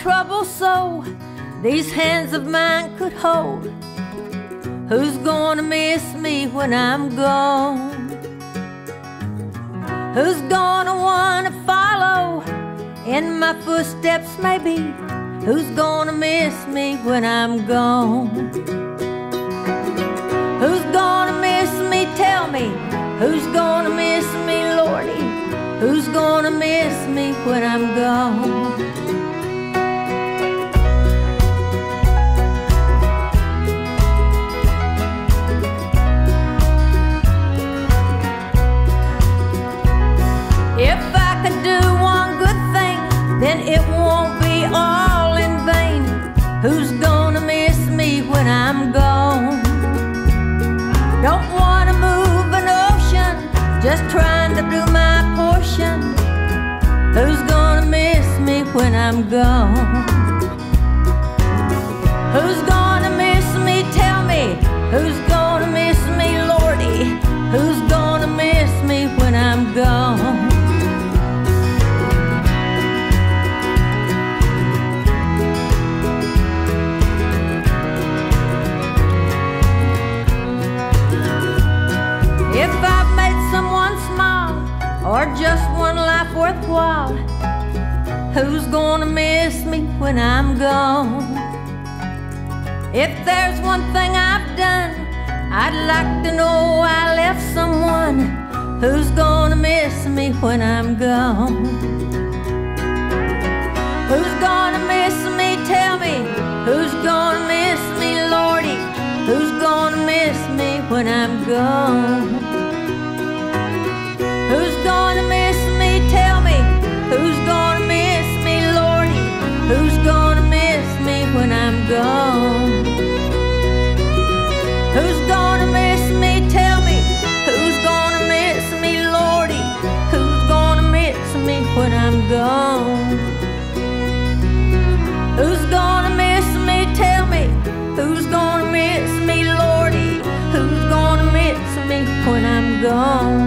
troubled soul these hands of mine could hold. Who's gonna miss me when I'm gone? Who's gonna wanna follow in my footsteps, maybe? Who's gonna miss me when I'm gone? Who's gonna miss me? Tell me. Who's gonna miss me, Lordy? Who's gonna miss me when I'm gone? I'm gone? Who's gonna miss me? Tell me. Who's gonna miss me, Lordy? Who's gonna miss me when I'm gone? If I've made someone smile or just one life worthwhile, who's gonna miss me when I'm gone? If there's one thing I've done, I'd like to know I left someone who's gonna miss me when I'm gone. Who's gonna miss me? Tell me. Who's gonna miss me, Lordy? Who's gonna miss me when I'm gone? gone.